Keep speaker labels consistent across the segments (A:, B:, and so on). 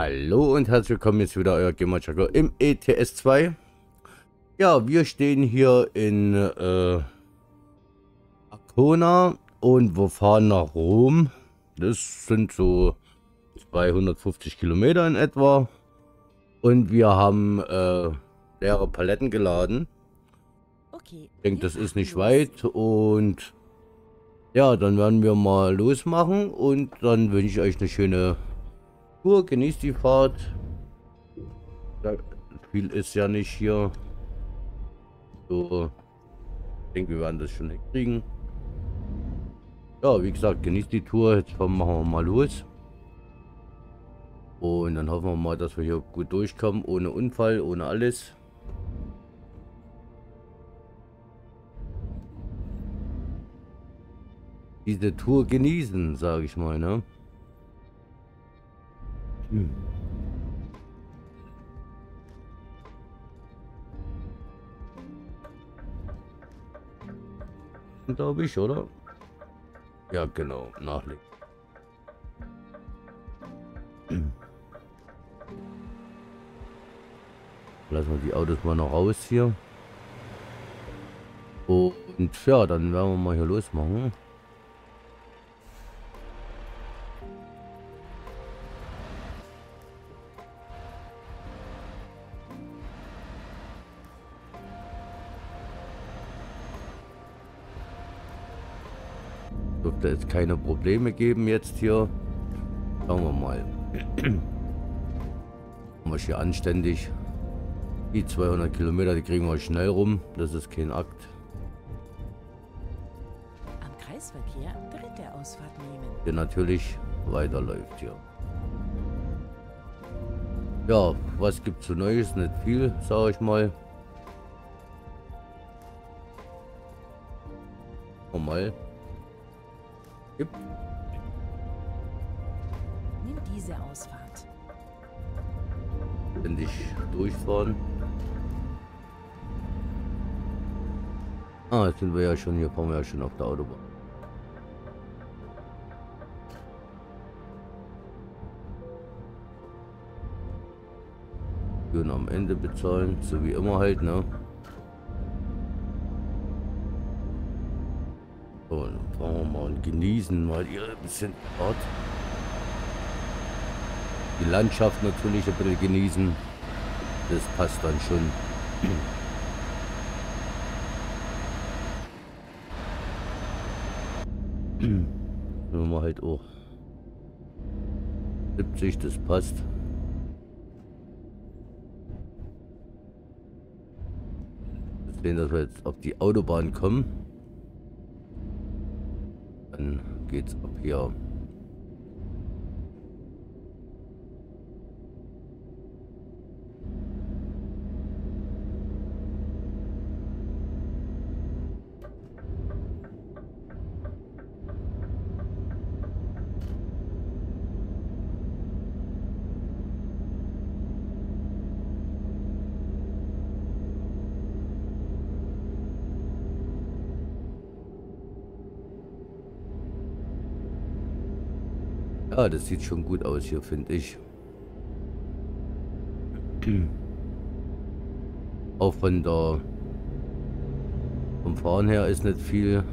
A: Hallo und herzlich willkommen jetzt wieder euer Gamer im ETS 2. Ja, wir stehen hier in äh, Arkona und wir fahren nach Rom. Das sind so 250 Kilometer in etwa. Und wir haben äh, leere Paletten geladen.
B: Okay.
A: Ich denke, das ist nicht weit und ja, dann werden wir mal losmachen und dann wünsche ich euch eine schöne Tour, genießt die Fahrt. Ja, viel ist ja nicht hier. So, ich denke, wir werden das schon hinkriegen. Ja, wie gesagt, genießt die Tour. Jetzt machen wir mal los. Und dann hoffen wir mal, dass wir hier gut durchkommen, ohne Unfall, ohne alles. Diese Tour genießen, sage ich mal, ne? Hm. Glaube ich, oder? Ja, genau. Nachlegen. Hm. Lassen wir die Autos mal noch raus hier. Und ja, dann werden wir mal hier losmachen. Dürfte es keine Probleme geben jetzt hier. Schauen wir mal. Machen wir hier anständig. Die 200 Kilometer, die kriegen wir schnell rum. Das ist kein Akt.
B: Am Kreisverkehr dritte Ausfahrt nehmen.
A: Der natürlich weiterläuft hier. Ja, was gibt es so Neues? Nicht viel, sage ich mal. Normal. Gibt.
B: Nimm diese Ausfahrt.
A: ständig durchfahren. Ah, jetzt sind wir ja schon hier, fahren wir ja schon auf der Autobahn. Gebühren am Ende bezahlen, so wie immer halt, ne? Und genießen mal ein bisschen Ort. Die Landschaft natürlich ein bisschen genießen. Das passt dann schon. Wenn wir halt auch 70, das passt. Wir sehen, dass wir jetzt auf die Autobahn kommen. Dann geht's ab hier. Ja, das sieht schon gut aus hier, finde ich. Auch von der vom Fahren her ist nicht viel.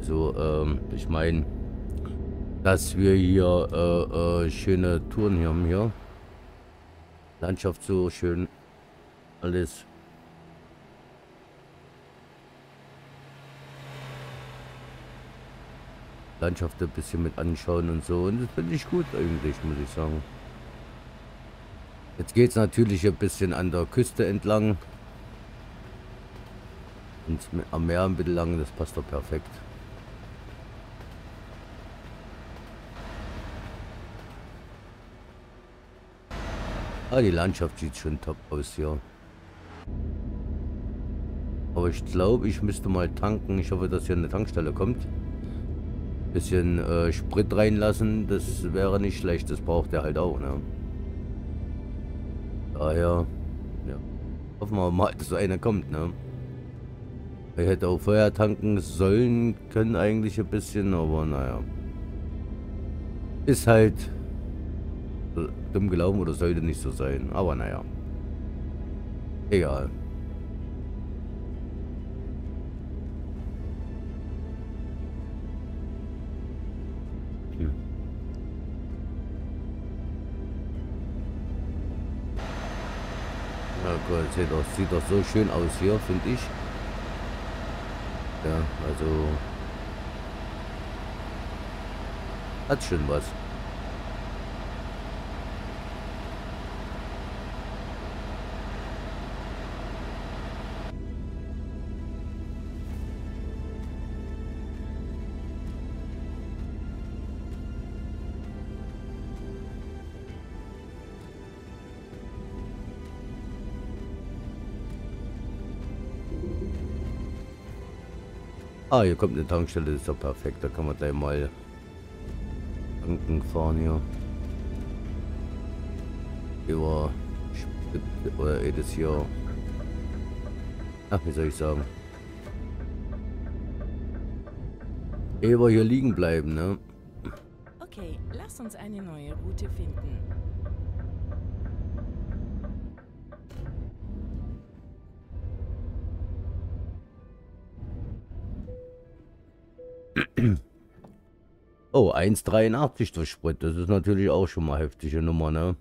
A: So, ähm, ich meine, dass wir hier äh, äh, schöne Touren hier haben hier. Landschaft so schön. Alles. Landschaft ein bisschen mit anschauen und so. Und das finde ich gut eigentlich, muss ich sagen. Jetzt geht es natürlich ein bisschen an der Küste entlang. Und am Meer ein bisschen lang, das passt doch perfekt. Ah, die Landschaft sieht schon top aus hier. Aber ich glaube, ich müsste mal tanken. Ich hoffe, dass hier eine Tankstelle kommt bisschen äh, Sprit reinlassen, das wäre nicht schlecht. Das braucht er halt auch, ne? Daher, ja. Hoffen wir mal, dass einer kommt, ne? Er hätte auch vorher tanken sollen können eigentlich ein bisschen, aber naja. Ist halt dumm gelaufen oder sollte nicht so sein. Aber naja. Egal. Gott, sieht doch, sieht doch so schön aus hier, finde ich. Ja, also hat schon was. Ah, hier kommt eine Tankstelle, das ist doch perfekt. Da kann man gleich mal tanken fahren hier. Über oder jedes Jahr. Ach, wie soll ich sagen? Eber hier liegen bleiben, ne?
B: Okay, lass uns eine neue Route finden.
A: Oh, 1,83 durch Sprit. Das ist natürlich auch schon mal heftige Nummer, ne?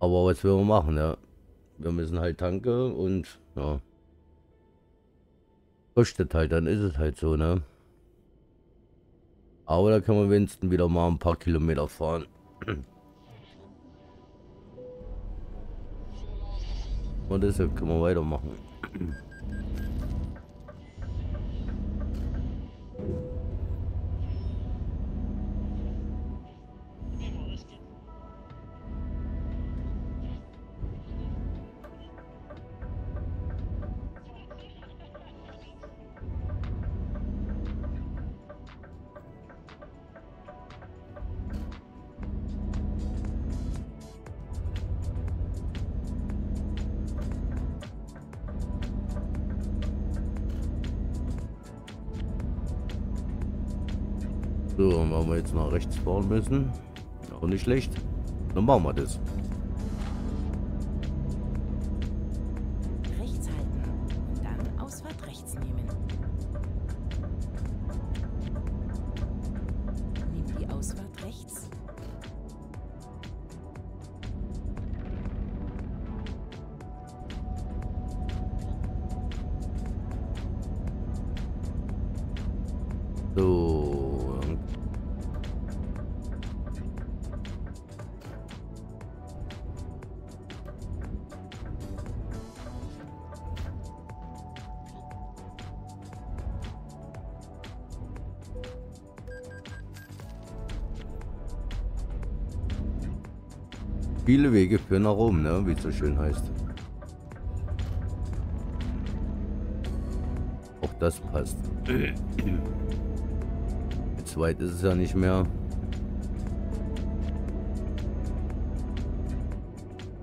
A: Aber was will man machen, ne? Wir müssen halt tanken und, ja. Kostet halt, dann ist es halt so, ne? Aber da kann man wenigstens wieder mal ein paar Kilometer fahren. Und deshalb können wir weitermachen. So, wenn wir jetzt nach rechts fahren müssen. Auch nicht schlecht. Dann machen wir das. Viele Wege führen nach Rom, ne? Wie es so schön heißt. Auch das passt. Jetzt weit ist es ja nicht mehr.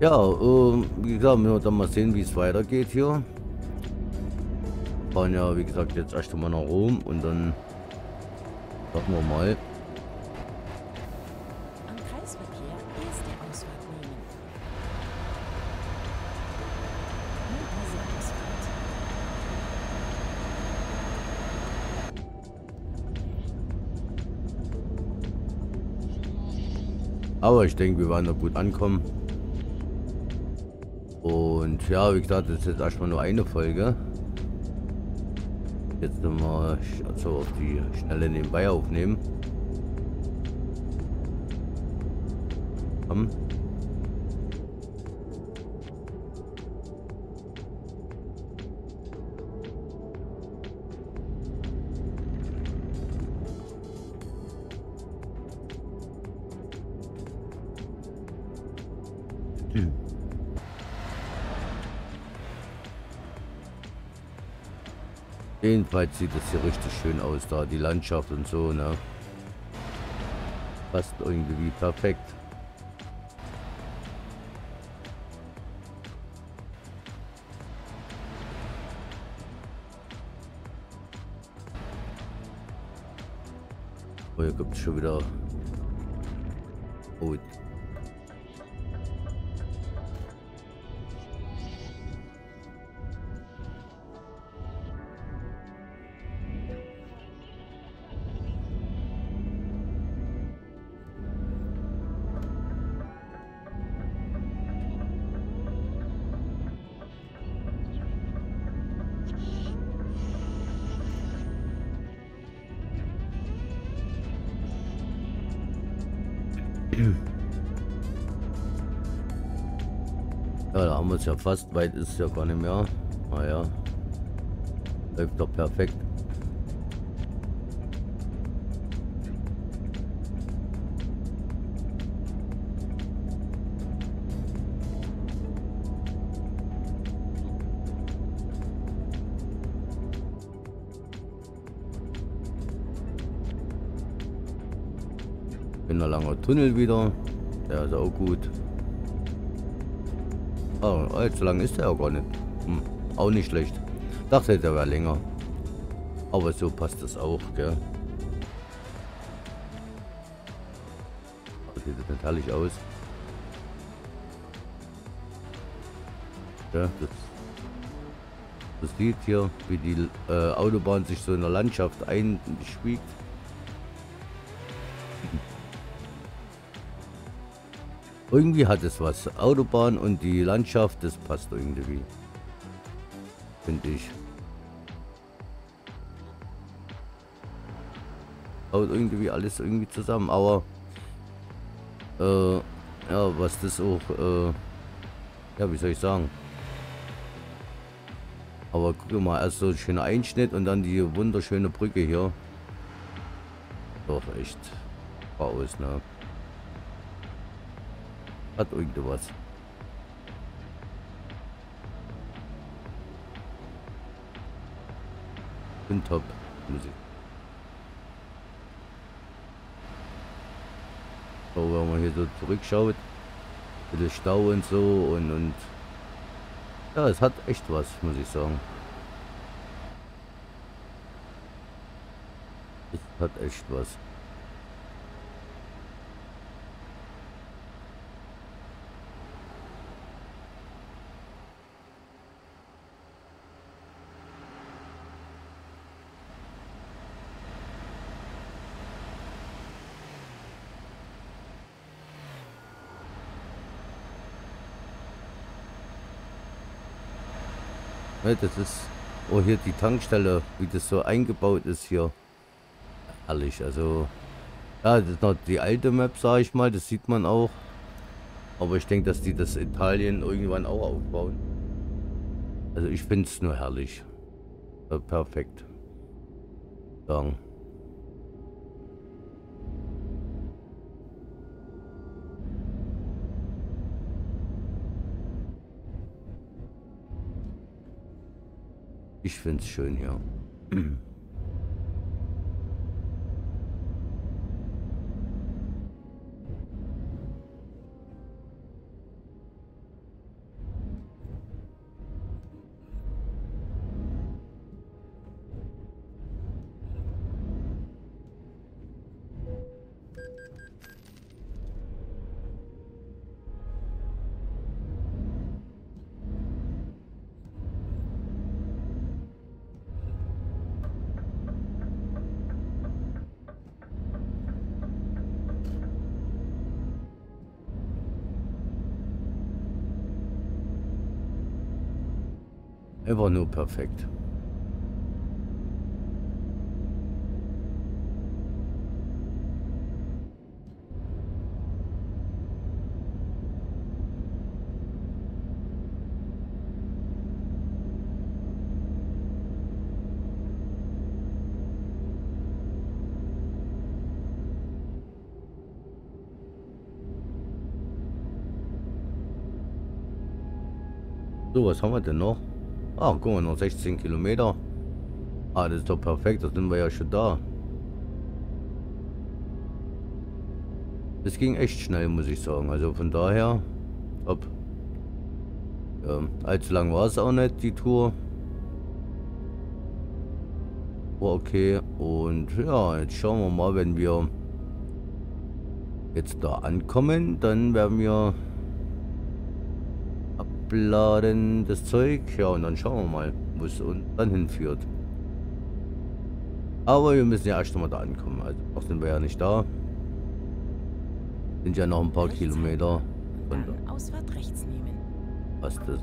A: Ja, ähm, wie gesagt, wir dann mal sehen, wie es weitergeht hier. Wir fahren ja, wie gesagt, jetzt erst einmal nach Rom und dann warten wir mal. Aber ich denke, wir werden da gut ankommen. Und ja, wie gesagt, das ist jetzt erstmal nur eine Folge. Jetzt nochmal also auf die Schnelle nebenbei aufnehmen. Komm. Jedenfalls sieht es hier richtig schön aus, da die Landschaft und so, ne? Passt irgendwie perfekt. Oh, hier gibt es schon wieder Gut. Ja, da haben wir es ja fast. Weit ist es ja gar nicht mehr. Naja. Läuft doch perfekt. Tunnel wieder. Der ist auch gut. Oh, allzu lang ist der ja gar nicht. Hm, auch nicht schlecht. Dachte, der wäre länger. Aber so passt das auch, gell? sieht das nicht herrlich aus. Ja, das, das sieht hier, wie die äh, Autobahn sich so in der Landschaft einschwiegt. Irgendwie hat es was. Autobahn und die Landschaft, das passt irgendwie. Finde ich. Haut irgendwie alles irgendwie zusammen, aber äh, ja, was das auch, äh, ja, wie soll ich sagen? Aber guck mal, erst so ein schöner Einschnitt und dann die wunderschöne Brücke hier. Doch, echt. Aus, ne? Hat irgendwas. Bin top Musik. So, wenn man hier so zurückschaut, dem Stau und so und, und ja, es hat echt was, muss ich sagen. Es hat echt was. Ne, das ist oh hier die Tankstelle, wie das so eingebaut ist hier. Herrlich, also ja, das ist noch die alte Map, sage ich mal, das sieht man auch. Aber ich denke, dass die das Italien irgendwann auch aufbauen. Also ich finde es nur herrlich. Perfekt. Sagen. Ich finde es schön hier. Einfach nur perfekt. So, was haben wir denn noch? Ah, guck mal, noch 16 Kilometer. Ah, das ist doch perfekt, da sind wir ja schon da. Das ging echt schnell, muss ich sagen. Also von daher, top. Ja, allzu lang war es auch nicht, die Tour. War okay. Und ja, jetzt schauen wir mal, wenn wir jetzt da ankommen, dann werden wir abladen das Zeug. Ja, und dann schauen wir mal, wo es uns dann hinführt. Aber wir müssen ja erst mal da ankommen. Also noch sind wir ja nicht da. Sind ja noch ein paar Kilometer. Von da.
B: Ausfahrt rechts nehmen.
A: Was das?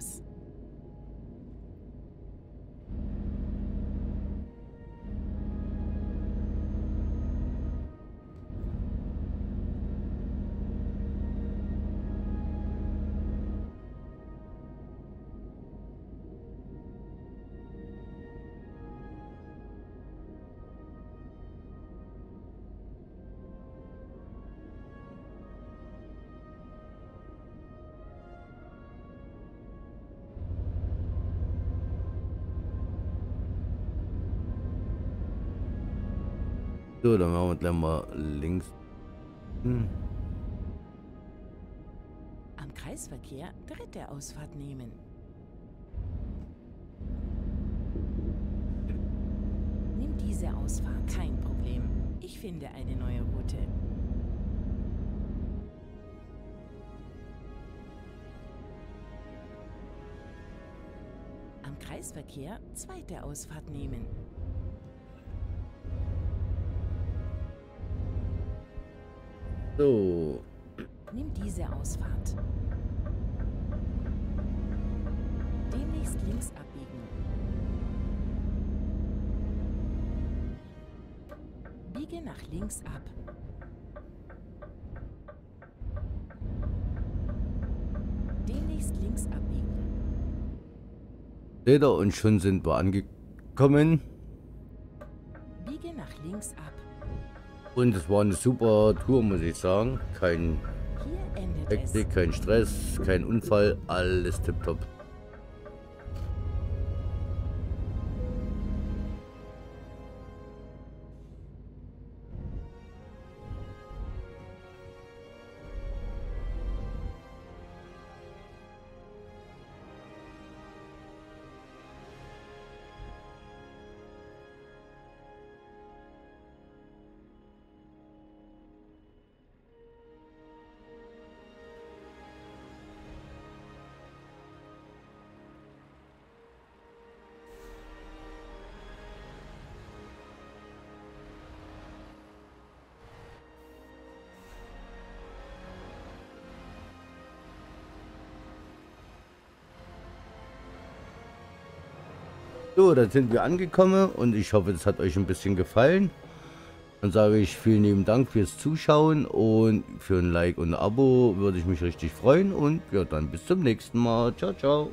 B: house.
A: So, dann machen wir gleich mal links. Hm.
B: Am Kreisverkehr dritte Ausfahrt nehmen. Nimm diese Ausfahrt, kein Problem. Ich finde eine neue Route. Am Kreisverkehr zweite Ausfahrt nehmen.
A: So,
B: Nimm diese Ausfahrt. Demnächst links abbiegen. Biege nach links ab. Demnächst links abbiegen.
A: seht ihr, und schon sind wir angekommen.
B: Biege nach links ab.
A: Und es war eine super Tour, muss ich sagen. Kein. Hektik, kein Stress, kein Unfall, alles tipptopp. So, dann sind wir angekommen und ich hoffe, es hat euch ein bisschen gefallen. Dann sage ich vielen lieben Dank fürs Zuschauen und für ein Like und ein Abo würde ich mich richtig freuen und ja, dann bis zum nächsten Mal. Ciao, ciao.